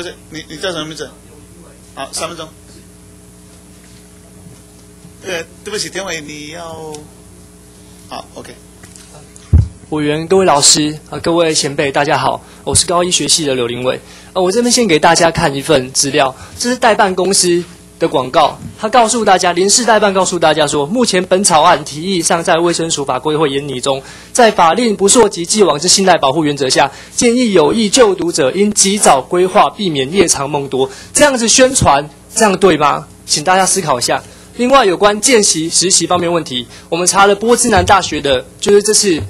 不是你你叫什么名字？好，三分钟。呃，对不起，天伟，你要好，OK。委员、各位老师啊、各位前辈，大家好，我是高一学系的刘林伟。呃，我这边先给大家看一份资料，这是代办公司的广告，他告诉大家，林氏代办告诉大家说，目前本草案提议尚在卫生署法规会研拟中，在法令不溯及既往之信赖保护原则下，建议有意就读者应及早规划，避免夜长梦多。这样子宣传，这样对吗？请大家思考一下。另外，有关见习、实习方面问题，我们查了波兹南大学的，就是这次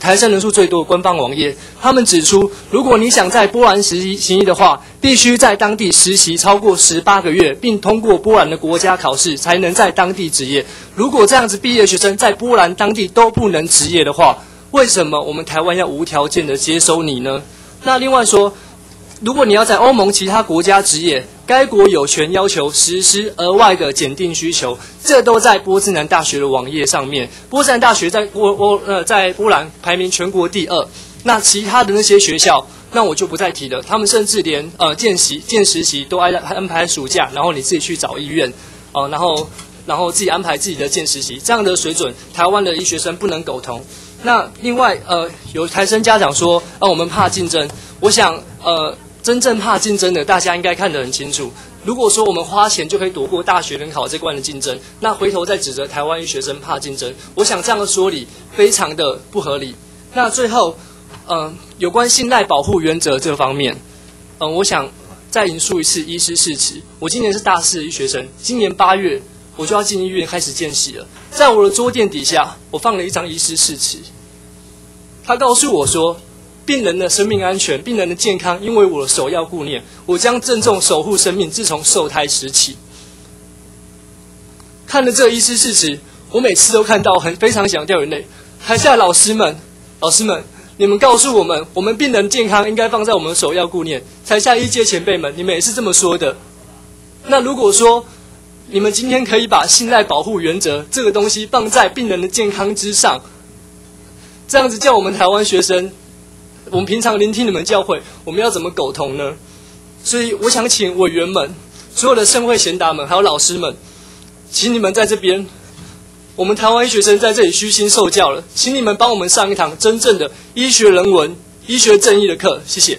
台生人数最多的官方网页，他们指出，如果你想在波兰实习行医的话，必须在当地实习超过十八个月，并通过波兰的国家考试，才能在当地执业。如果这样子毕业学生在波兰当地都不能执业的话，为什么我们台湾要无条件的接收你呢？那另外说，如果你要在欧盟其他国家执业，该国有权要求实施额外的检定需求，这都在波兹南大学的网页上面。波兹南大学在波波呃在波兰排名全国第二，那其他的那些学校，那我就不再提了。他们甚至连呃见习、见实习都安安排暑假，然后你自己去找医院，哦、然后然后自己安排自己的见实习，这样的水准，台湾的医学生不能苟同。那另外，呃，有台生家长说，呃，我们怕竞争。我想，呃，真正怕竞争的，大家应该看得很清楚。如果说我们花钱就可以躲过大学联考这关的竞争，那回头再指责台湾医学生怕竞争，我想这样的说理非常的不合理。那最后，嗯、有关信赖保护原则这方面，嗯、我想再引述一次医师誓词。我今年是大四医学生，今年八月我就要进医院开始见习了。在我的桌垫底下，我放了一张医师誓词。他告诉我说，病人的生命安全、病人的健康，因为我的首要顾念，我将郑重守护生命，自从受胎时起。看了这医师誓词，我每次都看到很非常想掉眼泪。台下老师们，老师们，你们告诉我们，我们病人健康应该放在我们首要顾念。台下医界前辈们，你们也是这么说的。那如果说你们今天可以把信赖保护原则这个东西放在病人的健康之上，这样子叫我们台湾学生，我们平常聆听你们教诲，我们要怎么苟同呢？所以我想请委员们、所有的盛会贤达们，还有老师们，请你们在这边，我们台湾医学生在这里虚心受教了，请你们帮我们上一堂真正的医学人文、医学正义的课，谢谢。